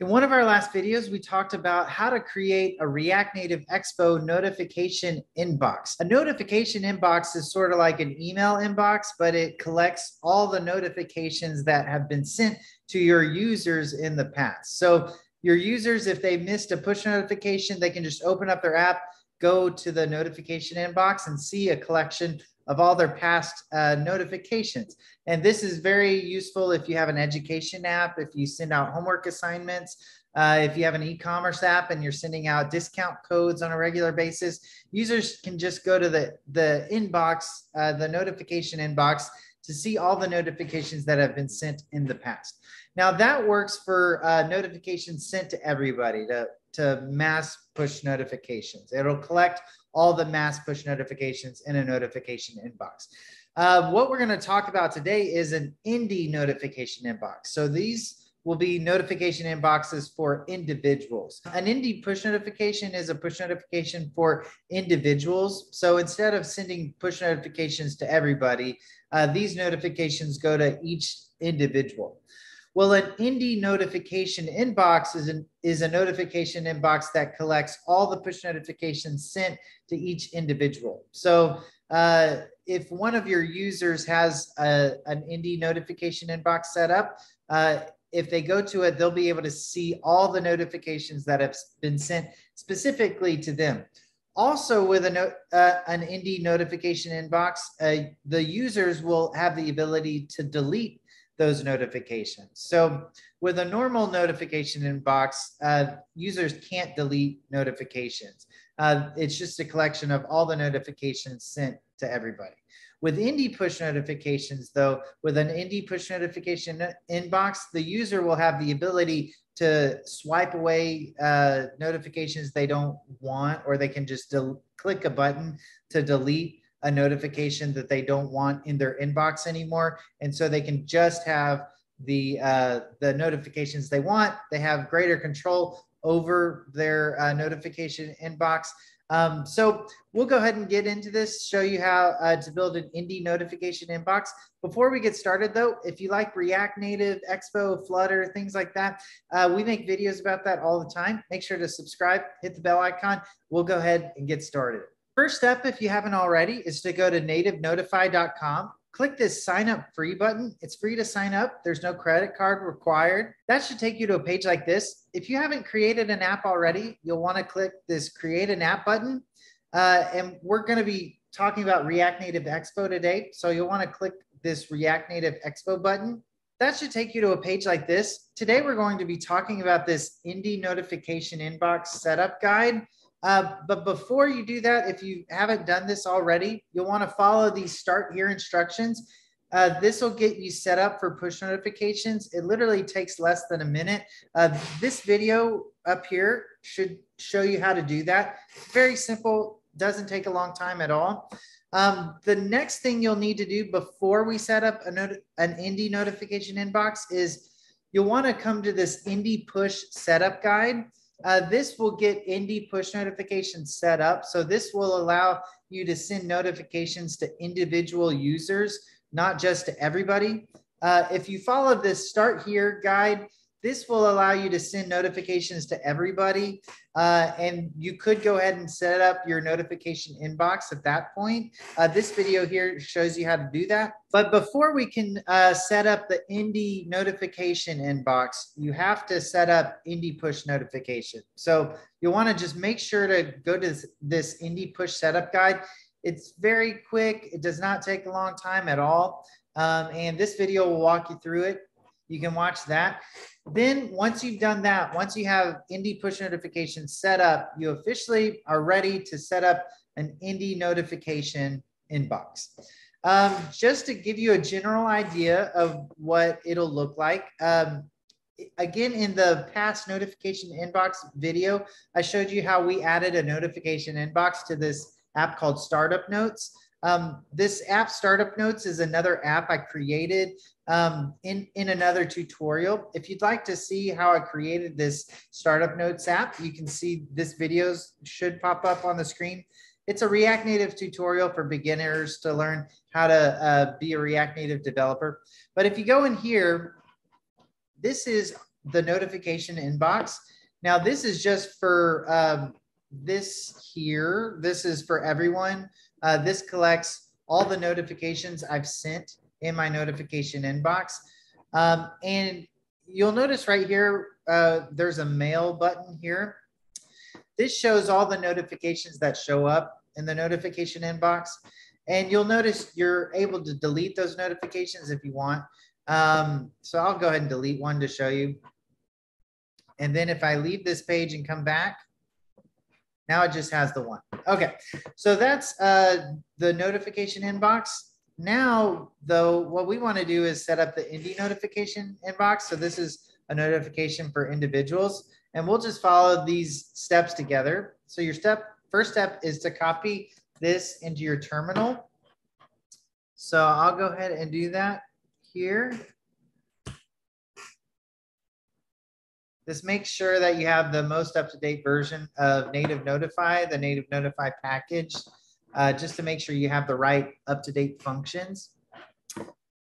In one of our last videos, we talked about how to create a React Native Expo notification inbox. A notification inbox is sort of like an email inbox, but it collects all the notifications that have been sent to your users in the past. So your users, if they missed a push notification, they can just open up their app, go to the notification inbox and see a collection of all their past uh, notifications. And this is very useful if you have an education app, if you send out homework assignments, uh, if you have an e-commerce app and you're sending out discount codes on a regular basis, users can just go to the, the inbox, uh, the notification inbox to see all the notifications that have been sent in the past. Now that works for uh, notifications sent to everybody, to, to mass push notifications. It'll collect all the mass push notifications in a notification inbox. Uh, what we're going to talk about today is an indie notification inbox. So these will be notification inboxes for individuals. An indie push notification is a push notification for individuals. So instead of sending push notifications to everybody, uh, these notifications go to each individual. Well, an indie notification inbox is, an, is a notification inbox that collects all the push notifications sent to each individual. So uh, if one of your users has a, an indie notification inbox set up, uh, if they go to it, they'll be able to see all the notifications that have been sent specifically to them. Also, with a no, uh, an indie notification inbox, uh, the users will have the ability to delete those notifications. So with a normal notification inbox, uh, users can't delete notifications. Uh, it's just a collection of all the notifications sent to everybody. With indie push notifications, though, with an indie push notification inbox, the user will have the ability to swipe away uh, notifications they don't want, or they can just click a button to delete a notification that they don't want in their inbox anymore. And so they can just have the, uh, the notifications they want. They have greater control over their uh, notification inbox. Um, so we'll go ahead and get into this, show you how uh, to build an indie notification inbox. Before we get started though, if you like React Native, Expo, Flutter, things like that, uh, we make videos about that all the time. Make sure to subscribe, hit the bell icon. We'll go ahead and get started. First step, if you haven't already, is to go to nativenotify.com. Click this sign up free button. It's free to sign up. There's no credit card required. That should take you to a page like this. If you haven't created an app already, you'll want to click this create an app button. Uh, and we're going to be talking about React Native Expo today. So you'll want to click this React Native Expo button. That should take you to a page like this. Today, we're going to be talking about this Indie notification inbox setup guide. Uh, but before you do that, if you haven't done this already, you'll want to follow these start here instructions. Uh, this will get you set up for push notifications. It literally takes less than a minute. Uh, this video up here should show you how to do that. Very simple, doesn't take a long time at all. Um, the next thing you'll need to do before we set up an indie notification inbox is you'll want to come to this indie push setup guide. Uh, this will get Indie push notifications set up. So this will allow you to send notifications to individual users, not just to everybody. Uh, if you follow this start here guide, this will allow you to send notifications to everybody. Uh, and you could go ahead and set up your notification inbox at that point. Uh, this video here shows you how to do that. But before we can uh, set up the Indie notification inbox, you have to set up Indie push notification. So you'll want to just make sure to go to this, this Indie push setup guide. It's very quick. It does not take a long time at all. Um, and this video will walk you through it. You can watch that. Then once you've done that, once you have Indie push notifications set up, you officially are ready to set up an Indie notification inbox. Um, just to give you a general idea of what it'll look like. Um, again, in the past notification inbox video, I showed you how we added a notification inbox to this app called Startup Notes. Um, this app, Startup Notes, is another app I created um, in, in another tutorial. If you'd like to see how I created this Startup Notes app, you can see this video should pop up on the screen. It's a React Native tutorial for beginners to learn how to uh, be a React Native developer. But if you go in here, this is the notification inbox. Now this is just for um, this here. This is for everyone. Uh, this collects all the notifications I've sent in my notification inbox. Um, and you'll notice right here, uh, there's a mail button here. This shows all the notifications that show up in the notification inbox. And you'll notice you're able to delete those notifications if you want. Um, so I'll go ahead and delete one to show you. And then if I leave this page and come back, now it just has the one. Okay, so that's uh, the notification inbox. Now, though, what we want to do is set up the indie notification inbox. So this is a notification for individuals. And we'll just follow these steps together. So your step, first step is to copy this into your terminal. So I'll go ahead and do that here. This makes sure that you have the most up-to-date version of Native Notify, the Native Notify package, uh, just to make sure you have the right up-to-date functions.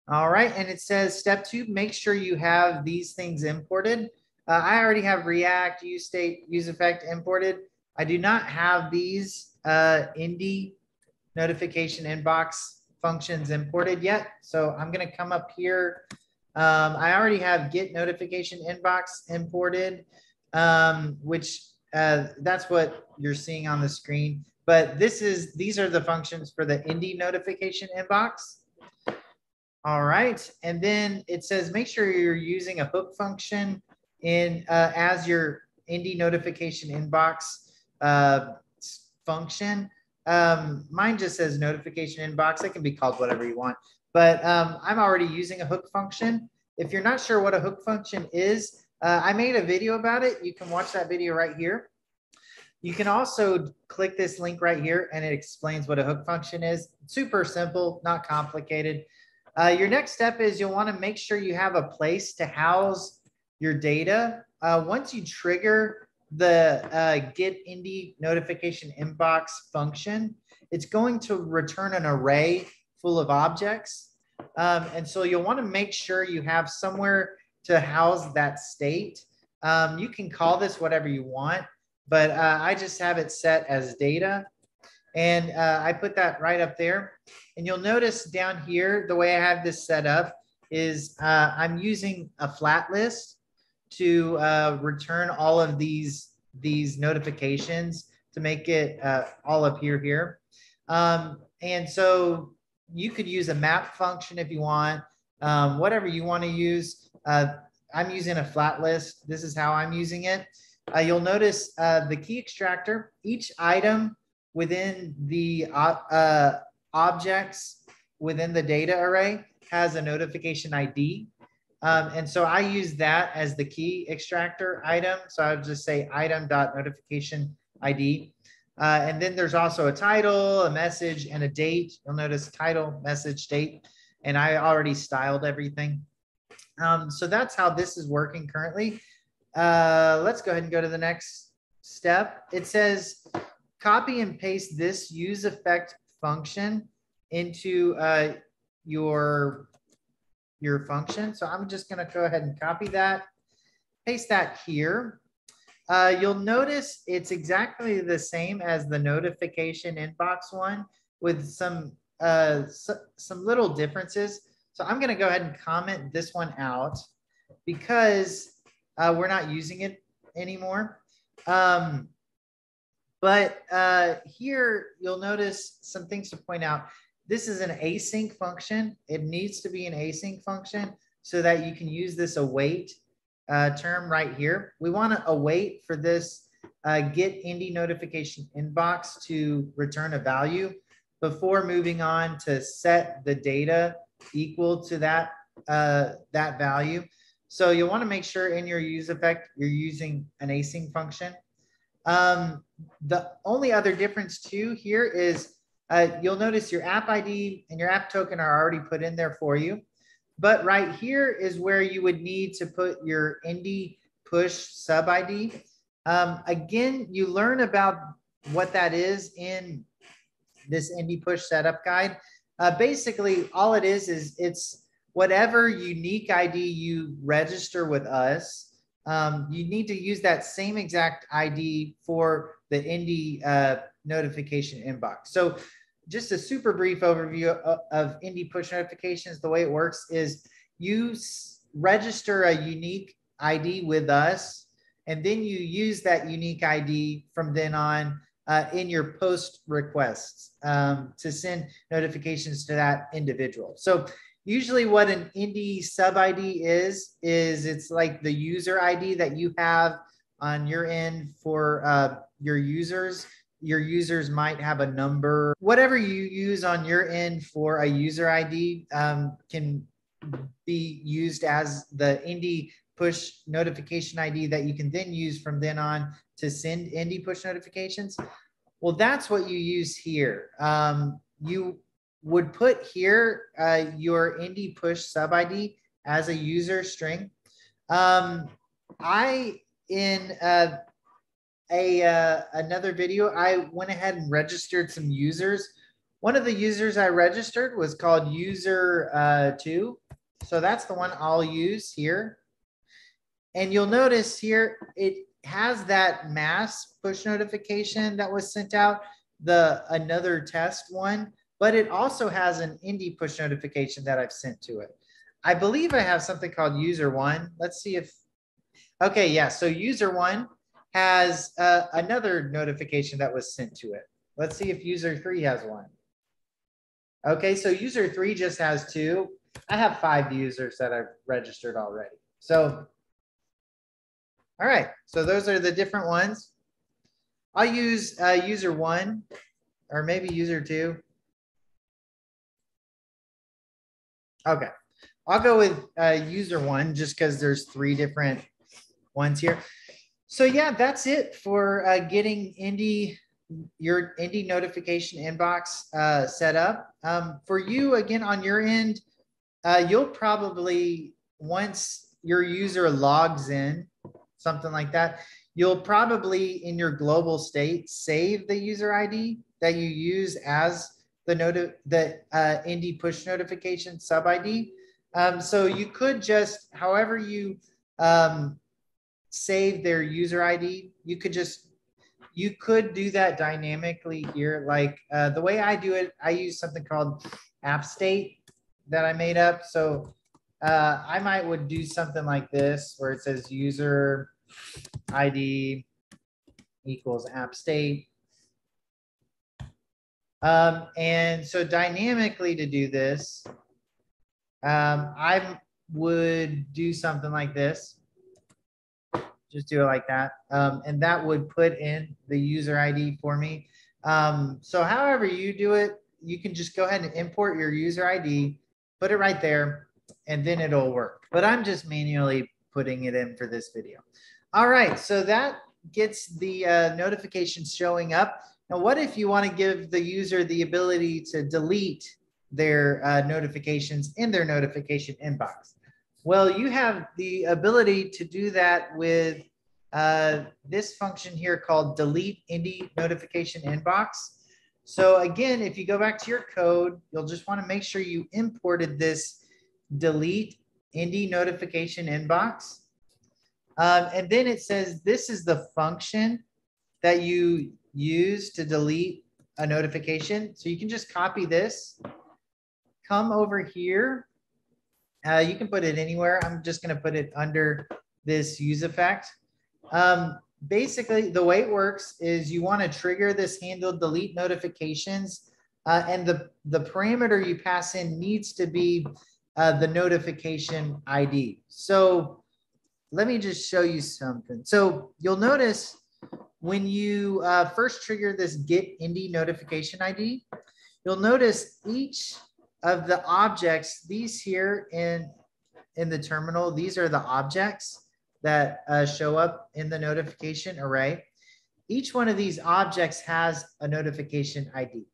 All right, and it says step two, make sure you have these things imported. Uh, I already have React, use state, use effect imported. I do not have these uh, Indie notification inbox functions imported yet. So I'm going to come up here. Um, I already have get notification inbox imported, um, which uh, that's what you're seeing on the screen. But this is these are the functions for the indie notification inbox. All right, and then it says make sure you're using a hook function in uh, as your indie notification inbox uh, function. Um, mine just says notification inbox. It can be called whatever you want, but um, I'm already using a hook function. If you're not sure what a hook function is, uh, I made a video about it. You can watch that video right here. You can also click this link right here and it explains what a hook function is. Super simple, not complicated. Uh, your next step is you'll want to make sure you have a place to house your data. Uh, once you trigger the uh, get Indie notification inbox function, it's going to return an array full of objects. Um, and so you'll want to make sure you have somewhere to house that state. Um, you can call this whatever you want, but uh, I just have it set as data. And uh, I put that right up there. And you'll notice down here, the way I have this set up is uh, I'm using a flat list to uh, return all of these these notifications to make it uh, all appear here. Um, and so you could use a map function if you want, um, whatever you want to use. Uh, I'm using a flat list. This is how I'm using it. Uh, you'll notice uh, the key extractor, each item within the uh, objects within the data array has a notification ID. Um, and so I use that as the key extractor item. So I would just say item dot notification ID. Uh, and then there's also a title, a message, and a date. You'll notice title, message, date, and I already styled everything. Um, so that's how this is working currently. Uh, let's go ahead and go to the next step. It says copy and paste this use effect function into uh, your your function. So I'm just going to go ahead and copy that, paste that here. Uh, you'll notice it's exactly the same as the notification inbox one with some uh, some little differences. So I'm going to go ahead and comment this one out because uh, we're not using it anymore. Um, but uh, here you'll notice some things to point out. This is an async function. It needs to be an async function so that you can use this await uh, term right here. We want to await for this uh, get Indie notification inbox to return a value before moving on to set the data equal to that, uh, that value. So you'll want to make sure in your use effect, you're using an async function. Um, the only other difference too here is uh, you'll notice your app ID and your app token are already put in there for you. But right here is where you would need to put your indie push sub ID. Um, again, you learn about what that is in this indie push setup guide. Uh, basically, all it is is it's whatever unique ID you register with us um, you need to use that same exact ID for the Indie uh, notification inbox. So just a super brief overview of, of Indie push notifications. The way it works is you register a unique ID with us, and then you use that unique ID from then on uh, in your post requests um, to send notifications to that individual. So usually what an indie sub ID is, is it's like the user ID that you have on your end for uh, your users. Your users might have a number, whatever you use on your end for a user ID um, can be used as the indie push notification ID that you can then use from then on to send indie push notifications. Well, that's what you use here. Um, you would put here uh, your indie push sub ID as a user string. Um, I in uh, a uh, another video, I went ahead and registered some users. One of the users I registered was called user uh, two. So that's the one I'll use here. And you'll notice here, it has that mass push notification that was sent out, the another test one but it also has an indie push notification that I've sent to it. I believe I have something called user one. Let's see if, okay, yeah. So user one has uh, another notification that was sent to it. Let's see if user three has one. Okay, so user three just has two. I have five users that I've registered already. So, all right, so those are the different ones. I'll use uh, user one or maybe user two. Okay. I'll go with uh, user one just because there's three different ones here. So yeah, that's it for uh, getting Indie your Indie notification inbox uh, set up. Um, for you, again, on your end, uh, you'll probably, once your user logs in, something like that, you'll probably in your global state save the user ID that you use as the note the uh, push notification sub ID. Um, so you could just, however you um, save their user ID, you could just you could do that dynamically here. Like uh, the way I do it, I use something called app state that I made up. So uh, I might would do something like this where it says user ID equals app state. Um, and so dynamically to do this, um, I would do something like this. Just do it like that. Um, and that would put in the user ID for me. Um, so however you do it, you can just go ahead and import your user ID, put it right there, and then it'll work. But I'm just manually putting it in for this video. All right, so that gets the uh, notifications showing up. Now, what if you want to give the user the ability to delete their uh, notifications in their notification inbox? Well, you have the ability to do that with uh, this function here called delete Indie notification inbox. So again, if you go back to your code, you'll just want to make sure you imported this delete Indie notification inbox. Um, and then it says this is the function that you use to delete a notification. So you can just copy this, come over here. Uh, you can put it anywhere. I'm just going to put it under this use effect. Um, basically, the way it works is you want to trigger this handle delete notifications. Uh, and the, the parameter you pass in needs to be uh, the notification ID. So let me just show you something. So you'll notice when you uh, first trigger this get Indie notification ID, you'll notice each of the objects, these here in, in the terminal, these are the objects that uh, show up in the notification array. Each one of these objects has a notification ID.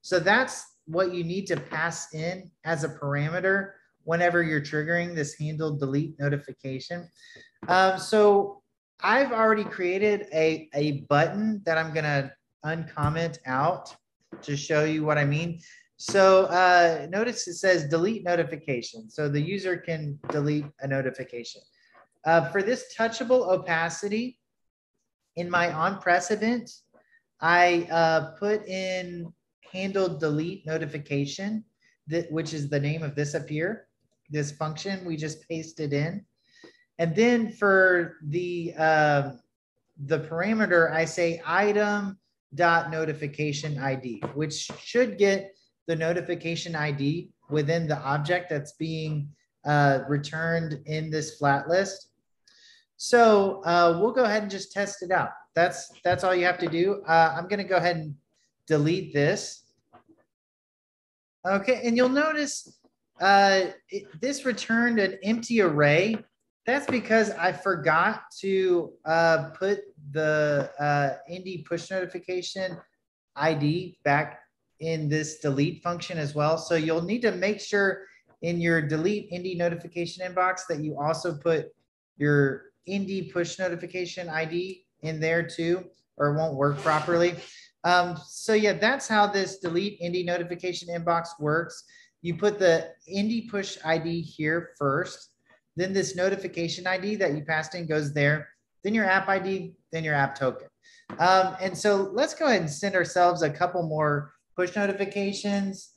So that's what you need to pass in as a parameter whenever you're triggering this handle delete notification. Um, so I've already created a, a button that I'm going to uncomment out to show you what I mean. So uh, notice it says delete notification. So the user can delete a notification. uh, for this touchable opacity in my on press event, I uh, put in handle delete notification, that, which is the name of this up here, this function we just pasted in. And then for the, uh, the parameter, I say item dot notification ID, which should get the notification ID within the object that's being uh, returned in this flat list. So uh, we'll go ahead and just test it out. That's that's all you have to do. Uh, I'm going to go ahead and delete this. Okay, and you'll notice uh, it, this returned an empty array. That's because I forgot to uh, put the uh, Indie push notification ID back in this delete function as well. So you'll need to make sure in your delete indie notification inbox that you also put your indie push notification ID in there too, or it won't work properly. Um, so yeah, that's how this delete indie notification inbox works. You put the indie push ID here first, then this notification ID that you passed in goes there, then your app ID, then your app token. Um, and so let's go ahead and send ourselves a couple more push notifications.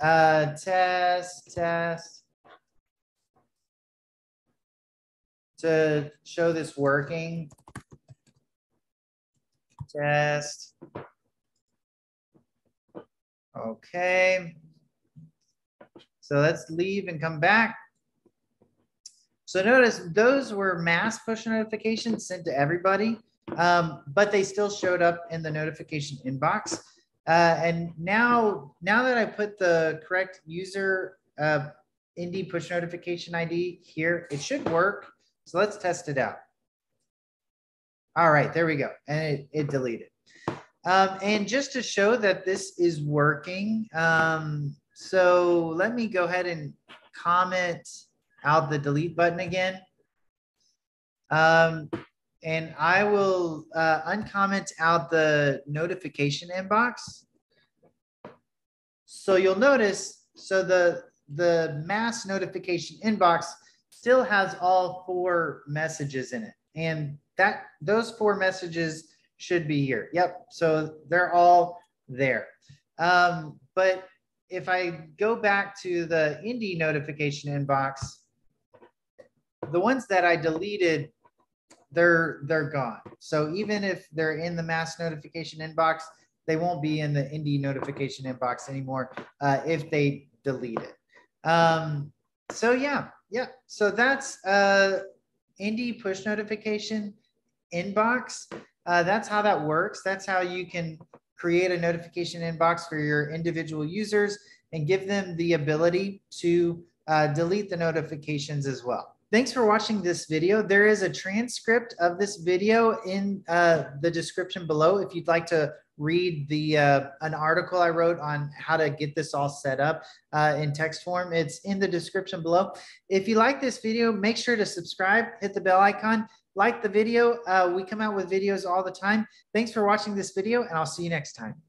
Uh, test, test. To show this working. Test. Okay. So let's leave and come back. So notice those were mass push notifications sent to everybody, um, but they still showed up in the notification inbox. Uh, and now, now that I put the correct user uh, Indie push notification ID here, it should work. So let's test it out. All right, there we go. And it, it deleted. Um, and just to show that this is working, um, so let me go ahead and comment out the delete button again. Um, and I will uh, uncomment out the notification inbox. So you'll notice, so the, the mass notification inbox still has all four messages in it. And that those four messages should be here. Yep. So they're all there. Um, but if I go back to the Indie notification inbox, the ones that I deleted they're they're gone. So even if they're in the mass notification inbox, they won't be in the indie notification inbox anymore uh, if they delete it. Um, so yeah, yeah. So that's uh, Indie push notification inbox. Uh, that's how that works. That's how you can create a notification inbox for your individual users and give them the ability to uh, delete the notifications as well. Thanks for watching this video. There is a transcript of this video in uh, the description below if you'd like to read the uh, an article I wrote on how to get this all set up uh, in text form. It's in the description below. If you like this video, make sure to subscribe, hit the bell icon, like the video. Uh, we come out with videos all the time. Thanks for watching this video and I'll see you next time.